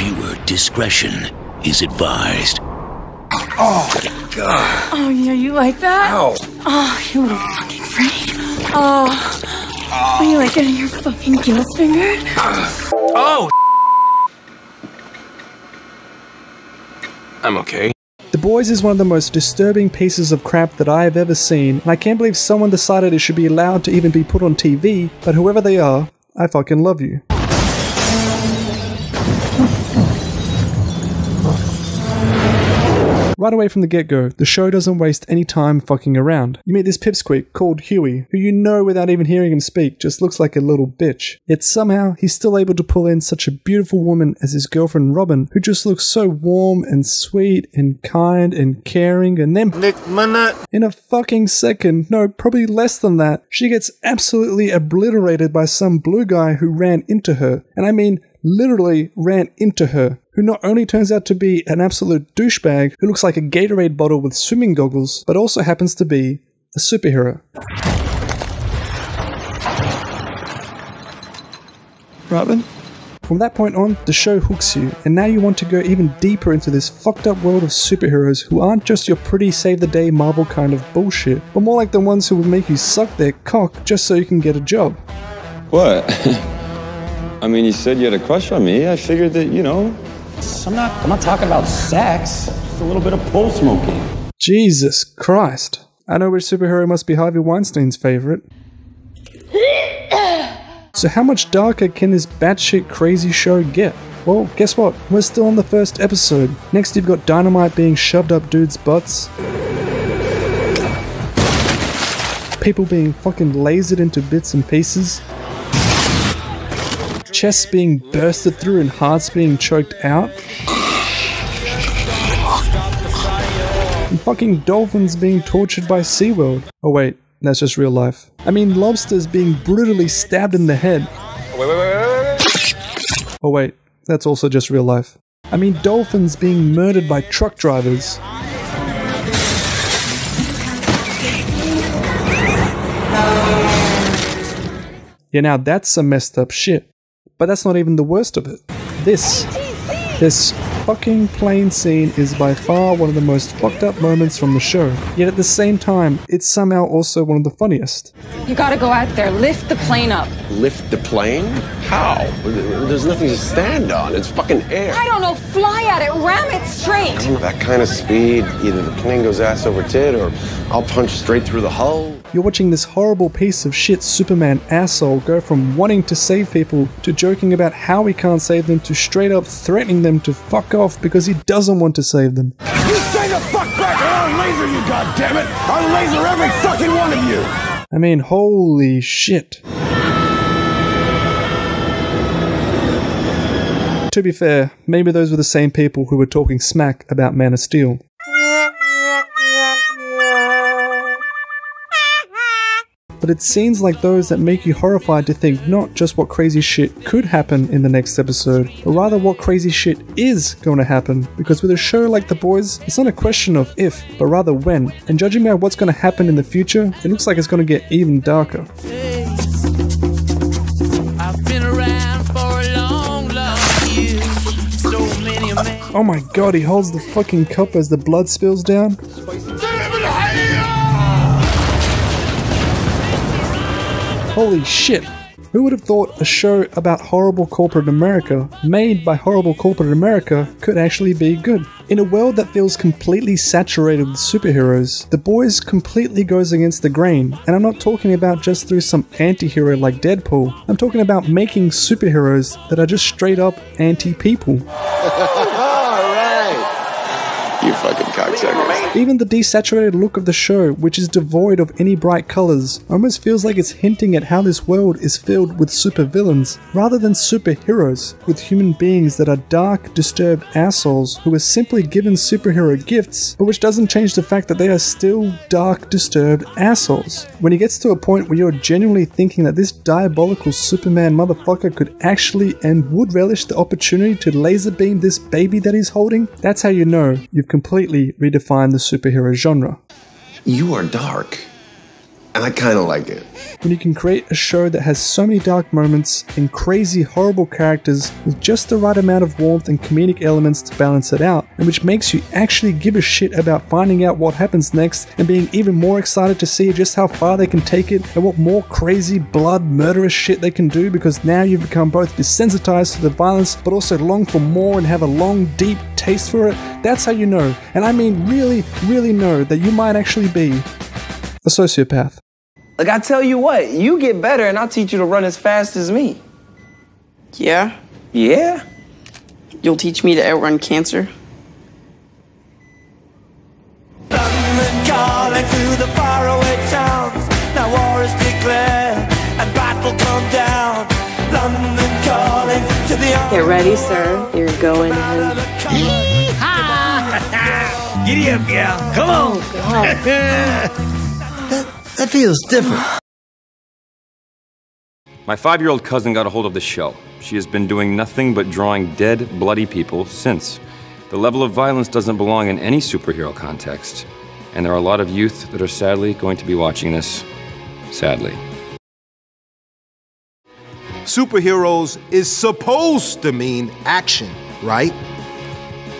Viewer discretion is advised. Oh, God. Oh, yeah, you like that? Ow. Oh, you little fucking freak. Oh. Oh, you like getting your fucking gills fingered? Oh! I'm okay. The Boys is one of the most disturbing pieces of crap that I have ever seen, and I can't believe someone decided it should be allowed to even be put on TV, but whoever they are, I fucking love you. Right away from the get go, the show doesn't waste any time fucking around. You meet this pipsqueak called Hughie, who you know without even hearing him speak just looks like a little bitch. Yet somehow he's still able to pull in such a beautiful woman as his girlfriend Robin, who just looks so warm and sweet and kind and caring, and then in a fucking second, no, probably less than that, she gets absolutely obliterated by some blue guy who ran into her. And I mean, literally ran into her, who not only turns out to be an absolute douchebag who looks like a Gatorade bottle with swimming goggles, but also happens to be a superhero. Robin? From that point on, the show hooks you, and now you want to go even deeper into this fucked up world of superheroes who aren't just your pretty save the day Marvel kind of bullshit, but more like the ones who will make you suck their cock just so you can get a job. What? I mean, you said you had a crush on me. I figured that, you know. I'm not. I'm not talking about sex. Just a little bit of pole smoking. Jesus Christ. I know which superhero must be Harvey Weinstein's favorite. So, how much darker can this batshit crazy show get? Well, guess what? We're still on the first episode. Next, you've got dynamite being shoved up dudes' butts. People being fucking lasered into bits and pieces. Chests being bursted through and hearts being choked out. And fucking dolphins being tortured by SeaWorld. Oh wait, that's just real life. I mean lobsters being brutally stabbed in the head. Wait, wait, wait, wait, wait. Oh wait, that's also just real life. I mean dolphins being murdered by truck drivers. Yeah, now that's some messed up shit. But that's not even the worst of it. This, this fucking plane scene is by far one of the most fucked up moments from the show. Yet at the same time, it's somehow also one of the funniest. You gotta go out there, lift the plane up. Lift the plane? How? There's nothing to stand on. It's fucking air. I don't know, fly at it, ram it straight. That kind of speed, either the plane goes ass over tit or I'll punch straight through the hull. You're watching this horrible piece of shit Superman asshole go from wanting to save people to joking about how he can't save them to straight up threatening them to fuck off because he doesn't want to save them. You stay the fuck back or I'll laser you, goddammit! I'll laser every fucking one of you! I mean, holy shit. To be fair, maybe those were the same people who were talking smack about Man of Steel. But it's scenes like those that make you horrified to think not just what crazy shit could happen in the next episode, but rather what crazy shit is going to happen. Because with a show like The Boys, it's not a question of if, but rather when. And judging by what's going to happen in the future, it looks like it's going to get even darker. Oh my god, he holds the fucking cup as the blood spills down. Holy shit. Who would have thought a show about horrible corporate America, made by horrible corporate America, could actually be good? In a world that feels completely saturated with superheroes, The Boys completely goes against the grain, and I'm not talking about just through some anti hero like Deadpool, I'm talking about making superheroes that are just straight up anti people. Alright! You fucking cocksuckers. Even the desaturated look of the show, which is devoid of any bright colors, almost feels like it's hinting at how this world is filled with supervillains, rather than superheroes, with human beings that are dark, disturbed assholes who are simply given superhero gifts, but which doesn't change the fact that they are still dark, disturbed assholes. When it gets to a point where you're genuinely thinking that this diabolical Superman motherfucker could actually and would relish the opportunity to laser beam this baby that he's holding, that's how you know you've completely redefined the superhero genre. You are dark. And I kind of like it. when you can create a show that has so many dark moments and crazy, horrible characters with just the right amount of warmth and comedic elements to balance it out, and which makes you actually give a shit about finding out what happens next and being even more excited to see just how far they can take it and what more crazy, blood, murderous shit they can do because now you've become both desensitized to the violence but also long for more and have a long, deep taste for it. That's how you know, and I mean really, really know that you might actually be a sociopath. Like I tell you what, you get better and I'll teach you to run as fast as me. Yeah? Yeah? You'll teach me to outrun cancer? calling through the faraway towns. Now war is declared and battle come down. London calling to the Get ready, sir. You're going in. Giddy up, gal. Come on. Oh, that feels different. My five year old cousin got a hold of the show. She has been doing nothing but drawing dead, bloody people since. The level of violence doesn't belong in any superhero context. And there are a lot of youth that are sadly going to be watching this. Sadly. Superheroes is supposed to mean action, right?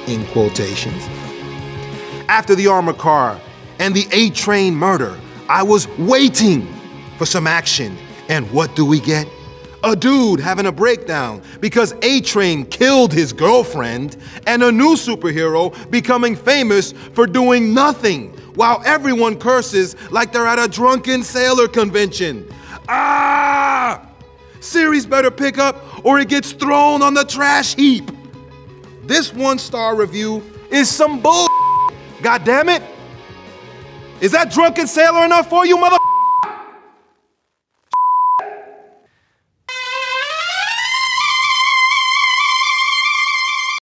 In quotations. After the armored car and the A train murder, I was waiting for some action. And what do we get? A dude having a breakdown because A Train killed his girlfriend, and a new superhero becoming famous for doing nothing while everyone curses like they're at a drunken sailor convention. Ah! Series better pick up or it gets thrown on the trash heap. This one star review is some bull. God damn it. Is that drunken sailor enough for you, mother?